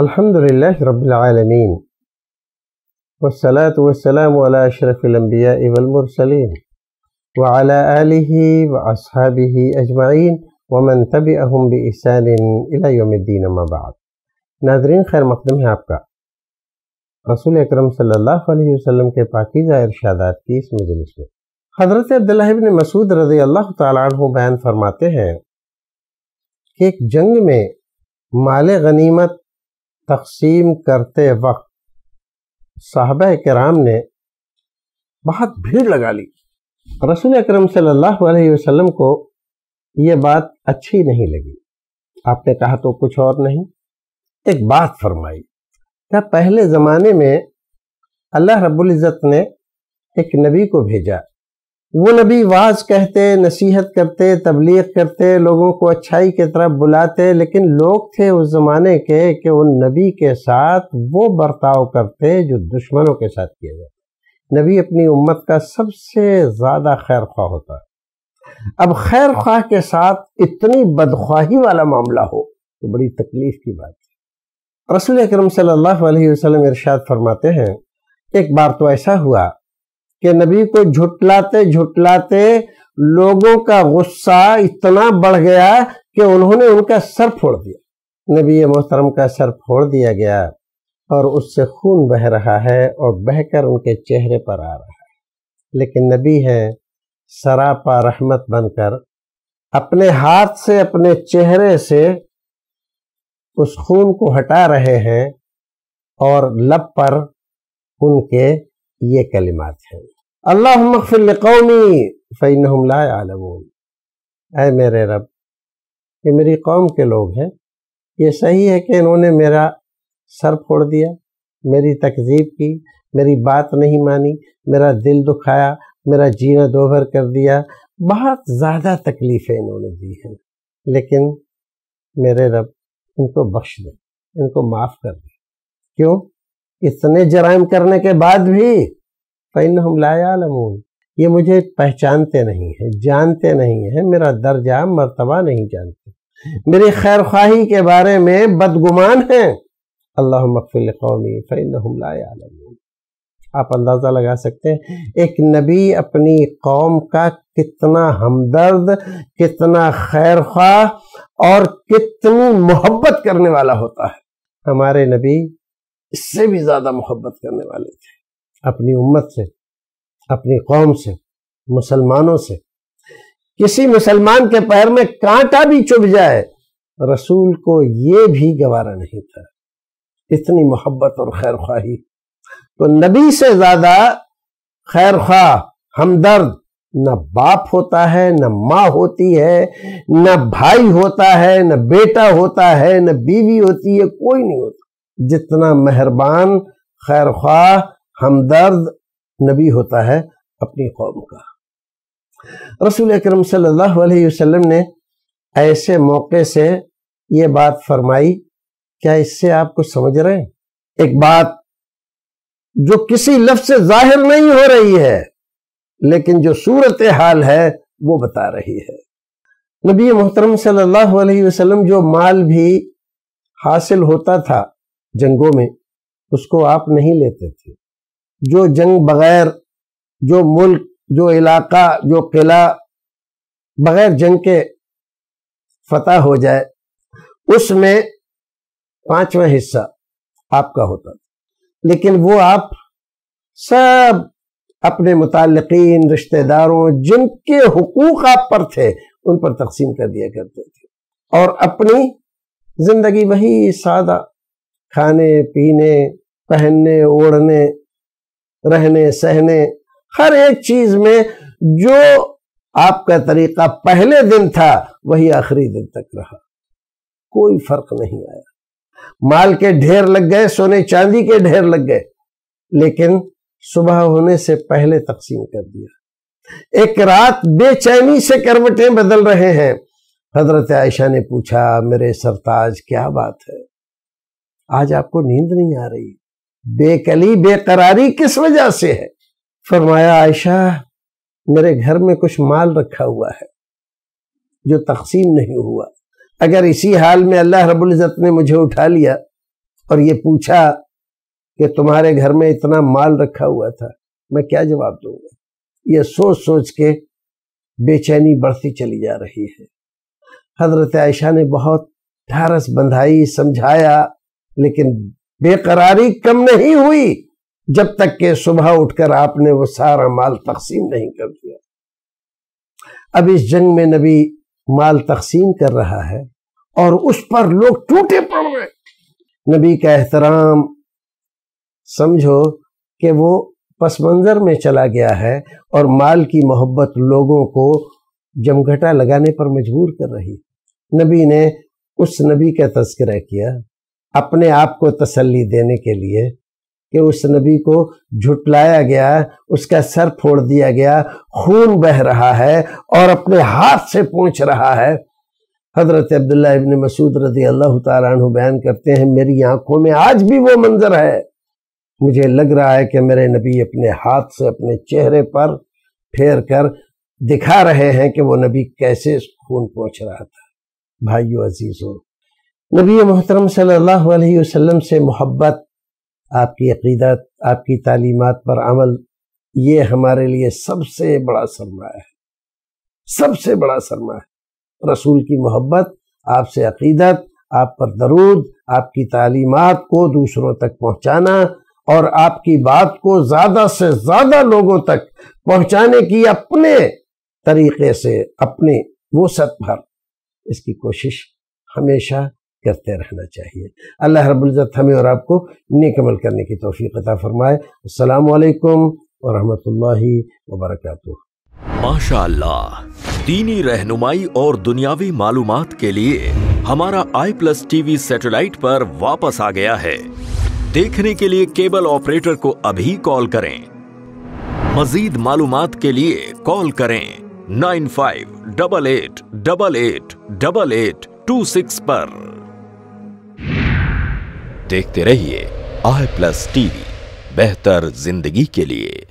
अल्हम्दुलिल्लाह रब्बिल आलमीन वस्सलातु वस्सलामु अला अशरफिल अंबिया'i वल मुरसलीन व अला आलिहि व अस्हाबिहि अजमईन व मन तबिअहुम बि ihsaनिन इला यौमिद्दीन अम्मा बाद नाजरीन खैर मकदम है आपका रसूल अकरम सल्लल्लाहु अलैहि वसल्लम के पाकीज़ा इरशादात की इस मजलिस में हज़रत अब्दुल्लाह इब्न मसूद रज़ी अल्लाह अन्हु बयान फरमाते हैं कि एक जंग में माल गनीमत तकसीम करते वक्त साहब कराम ने बहुत भीड़ लगा ली। रसूल अकरम वसल्लम को ये बात अच्छी नहीं लगी। आपने कहा तो कुछ और नहीं। एक बात फरमाई, क्या पहले ज़माने में अल्लाह रब्बुल ने एक नबी को भेजा? वो नबी वाज कहते, नसीहत करते, तबलीग करते, लोगों को अच्छाई की तरफ़ बुलाते, लेकिन लोग थे उस ज़माने के कि उन नबी के साथ वो बर्ताव करते जो दुश्मनों के साथ किया जाता। नबी अपनी उम्मत का सबसे ज़्यादा खैर ख्वाह होता अब खैर ख्वाह के साथ इतनी बदख्वाही वाला मामला हो तो बड़ी तकलीफ़ की बात है। रसूल अकरम सल्लल्लाहु अलैहि वसल्लम इरशाद फरमाते हैं, एक बार तो ऐसा हुआ कि नबी को झुटलाते झुटलाते लोगों का गुस्सा इतना बढ़ गया कि उन्होंने उनका सर फोड़ दिया। नबी मोहतरम का सर फोड़ दिया गया और उससे खून बह रहा है और बहकर उनके चेहरे पर आ रहा है। लेकिन नबी है, सरापा रहमत बनकर अपने हाथ से, अपने चेहरे से उस खून को हटा रहे हैं और लब पर उनके ये कलिमात हैं। अल्लाह कौमी फ़ैन लालमून मेरे रब, ये मेरी कौम के लोग हैं। ये सही है कि इन्होंने मेरा सर फोड़ दिया, मेरी तकजीब की, मेरी बात नहीं मानी, मेरा दिल दुखाया, मेरा जीना दोभर कर दिया। बहुत ज़्यादा तकलीफ़ें इन्होंने दी हैं। लेकिन मेरे रब, इनको बख्श दे, इनको माफ़ कर दे। क्यों? इतने जराइम करने के बाद भी, फ़ैन हम लायालमून ये मुझे पहचानते नहीं है, जानते नहीं है, मेरा दर्जा मर्तबा नहीं जानते। मेरी खैर ख्वाही के बारे में बदगुमान है। अल्लाह मकफिल कौमी फ़ैन हम लायालमून आप अंदाज़ा लगा सकते हैं, एक नबी अपनी कौम का कितना हमदर्द, कितना खैर ख्वाह और कितनी मोहब्बत करने वाला होता है। हमारे नबी इससे भी ज़्यादा मोहब्बत करने वाले थे। अपनी उम्मत से, अपनी कौम से, मुसलमानों से। किसी मुसलमान के पैर में कांटा भी चुभ जाए, रसूल को ये भी गवारा नहीं था। इतनी मोहब्बत और खैर ख्वाही तो नबी से ज़्यादा खैर ख्वाह हमदर्द न बाप होता है, न माँ होती है, न भाई होता है, न बेटा होता है, न बीवी होती है, कोई नहीं होता। जितना मेहरबान खैर ख्वाह हमदर्द नबी होता है अपनी कौम का। रसूल अकरम सल्लल्लाहु ने ऐसे मौके से ये बात फरमाई, क्या इससे आप कुछ समझ रहे हैं? एक बात जो किसी लफ्ज से ज़ाहिर नहीं हो रही है, लेकिन जो सूरत हाल है, वो बता रही है। नबी मोहतरम सल्लल्लाहु अलैहि वसल्लम जो माल भी हासिल होता था जंगों में, उसको आप नहीं लेते थे। जो जंग बगैर, जो मुल्क, जो इलाका, जो किला बगैर जंग के फतह हो जाए, उसमें पांचवा हिस्सा आपका होता था। लेकिन वो आप सब अपने मुतलकिन रिश्तेदारों, जिनके हुकूक आप पर थे, उन पर तकसीम कर दिया करते थे। और अपनी ज़िंदगी वही सादा खाने, पीने, पहनने, ओढ़ने, रहने, सहने, हर एक चीज़ में जो आपका तरीका पहले दिन था, वही आखिरी दिन तक रहा। कोई फ़र्क नहीं आया। माल के ढेर लग गए, सोने चांदी के ढेर लग गए, लेकिन सुबह होने से पहले तकसीम कर दिया। एक रात बेचैनी से करवटें बदल रहे हैं। हज़रत आयशा ने पूछा, मेरे सरताज, क्या बात है? आज आपको नींद नहीं आ रही। बेकली, बेकरारी किस वजह से है? फरमाया आयशा, मेरे घर में कुछ माल रखा हुआ है, जो तकसीम नहीं हुआ। अगर इसी हाल में अल्लाह रबुल इज़्ज़त ने मुझे उठा लिया और ये पूछा कि तुम्हारे घर में इतना माल रखा हुआ था, मैं क्या जवाब दूँगा? ये सोच सोच के बेचैनी बढ़ती चली जा रही है। हज़रत आयशा ने बहुत ढारस बंधाई, समझाया लेकिन बेकरारी कम नहीं हुई जब तक के सुबह उठकर आपने वो सारा माल तकसीम नहीं कर दिया। अब इस जंग में नबी माल तकसीम कर रहा है और उस पर लोग टूटे पड़ रहे नबी का एहतराम, समझो कि वो पस मंजर में चला गया है और माल की मोहब्बत लोगों को जमघटा लगाने पर मजबूर कर रही। नबी ने उस नबी का तस्करा किया। अपने आप को तसल्ली देने के लिए कि उस नबी को झुटलाया गया, उसका सर फोड़ दिया गया, खून बह रहा है और अपने हाथ से पूछ रहा है। हज़रत अब्दुल्ला इबन मसूद रज़ी अल्लाह तु बयान करते हैं, मेरी आँखों में आज भी वो मंजर है। मुझे लग रहा है कि मेरे नबी अपने हाथ से अपने चेहरे पर फेर कर दिखा रहे हैं कि वो नबी कैसे खून पहुँच रहा था। भाइयों, अजीजों नबी मोहतरम सल्लल्लाहु अलैहि वसल्लम से मोहब्बत, आपकी अकीदत, आपकी तालीमत पर अमल, ये हमारे लिए सबसे बड़ा सरमा है। सबसे बड़ा सरमा है। रसूल की मोहब्बत, आपसे अकीदत, आप पर दरूद, आपकी तालीमत को दूसरों तक पहुंचाना और आपकी बात को ज़्यादा से ज़्यादा लोगों तक पहुँचाने की अपने तरीके से, अपने वो सत भर इसकी कोशिश हमेशा करते रहना चाहिए। अल्लाह रबुल्ज़त हमें और आपको नेक अमल करने की तोफ़ी अता फरमाए। असलकम वरहमतुल्लाहि वबरकatuh माशा दीनी रहनुमाई और दुनियावी मालूम के लिए हमारा आई प्लस टीवी सैटेलाइट पर वापस आ गया है। देखने के लिए केबल ऑपरेटर को अभी कॉल करें। मजीद मालूम के लिए कॉल करें nine five double eight double eight double eight two six पर। देखते रहिए। आई प्लस टीवी बेहतर ज़िंदगी के लिए।